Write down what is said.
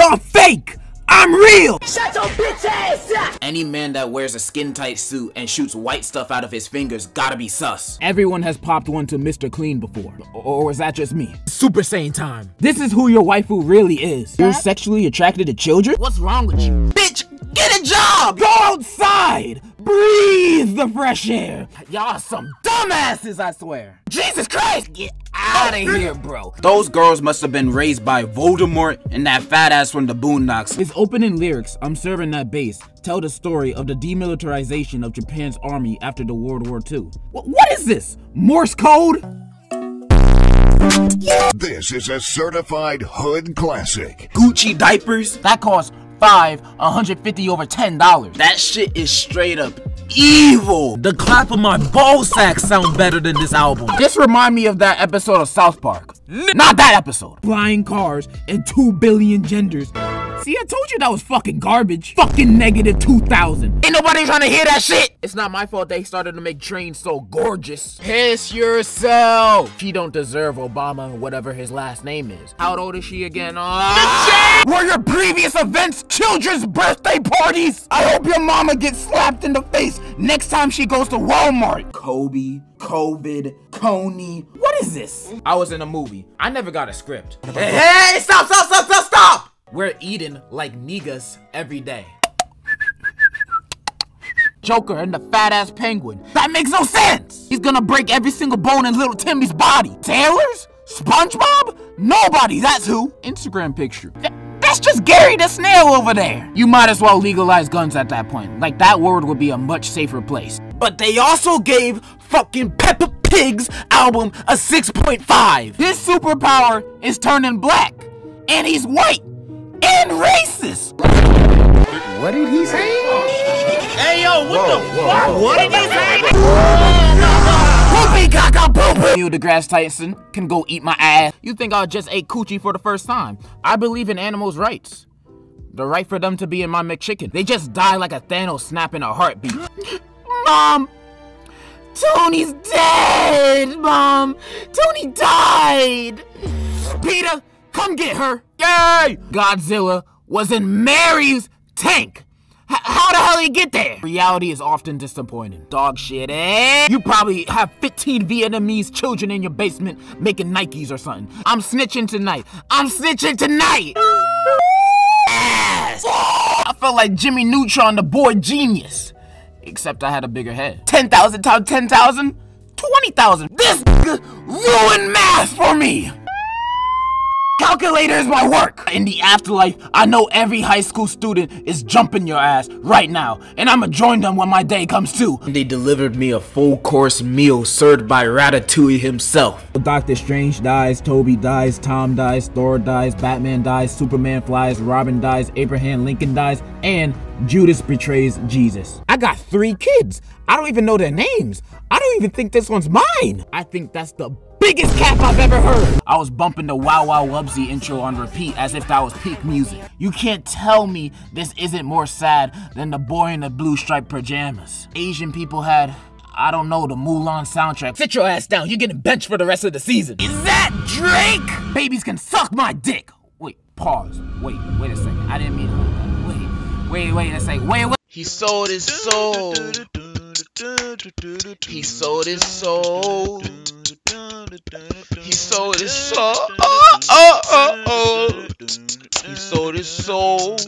Y'all fake! I'm real! Shut your bitch ass up! Any man that wears a skin tight suit and shoots white stuff out of his fingers gotta be sus. Everyone has popped one to Mr. Clean before. Or, or is that just me? Super Saiyan time. This is who your waifu really is. You're sexually attracted to children? What's wrong with you? Bitch, get a job! Go outside! breathe the fresh air. Y'all some dumbasses, I swear. Jesus Christ, get out of oh, here, bro. Those girls must have been raised by Voldemort and that fat ass from the Boondocks. His opening lyrics, I'm serving that base, tell the story of the demilitarization of Japan's army after the World War II. W what is this? Morse code? This is a certified hood classic. Gucci diapers? That cost 5, 150 over $10. That shit is straight up evil. The clap of my ball sack sound better than this album. This remind me of that episode of South Park. Not that episode. Flying cars and 2 billion genders. See, I told you that was fucking garbage. Fucking negative 2,000. Ain't nobody trying to hear that shit. It's not my fault they started to make trains so gorgeous. Piss yourself. She don't deserve Obama, whatever his last name is. How old is she again? Uh, Were your previous events children's birthday parties? I hope your mama gets slapped in the face next time she goes to Walmart. Kobe, COVID, Coney. What is this? I was in a movie. I never got a script. Hey, hey, stop, stop, stop, stop, stop! We're eating like niggas every day. Joker and the fat ass penguin. That makes no sense! He's gonna break every single bone in little Timmy's body. Taylor's? SpongeBob? Nobody, that's who. Instagram picture. Th- that's just Gary the snail over there. You might as well legalize guns at that point. Like that world would be a much safer place. But they also gave fucking Peppa Pig's album a 6.5. His superpower is turning black. And he's white. And racist. What did he say? Hey yo, what the fuck? What did he say? Poopy caca poopy! Neil deGrasse Tyson can go eat my ass. You think I just ate coochie for the first time? I believe in animals' rights. The right for them to be in my McChicken. They just die like a Thanos snapping a heartbeat. Mom! Tony's dead, Mom! Tony died! Peter, come get her! Yay! Godzilla was in Mary's tank! H- how the hell did he get there? Reality is often disappointing. Dog shit, eh? You probably have 15 Vietnamese children in your basement making Nikes or something. I'm snitching tonight. I'm snitching tonight! Ass! I felt like Jimmy Neutron, the boy genius. Except I had a bigger head. 10,000 times 10,000? 20,000. This ruined math for me! Calculator is my work! In the afterlife, I know every high school student is jumping your ass right now, and I'ma join them when my day comes too. They delivered me a full course meal served by Ratatouille himself. Doctor Strange dies, Tobey dies, Tom dies, Thor dies, Batman dies, Superman flies, Robin dies, Abraham Lincoln dies, and Judas betrays Jesus. I got three kids. I don't even know their names. I don't even think this one's mine. I think that's the biggest cap I've ever heard. I was bumping the Wow Wow Wubbzy intro on repeat as if that was peak music. You can't tell me this isn't more sad than the boy in the blue striped pajamas. Asian people had I don't know, the Mulan soundtrack. Sit your ass down, you're getting benched for the rest of the season. Is that Drake? Babies can suck my dick. Wait, pause. Wait, wait a second. I didn't mean it like that. Wait, wait, wait a second. Wait, wait. He sold his soul. He sold his soul. He sold his soul. Oh, oh, oh, oh. He sold his soul.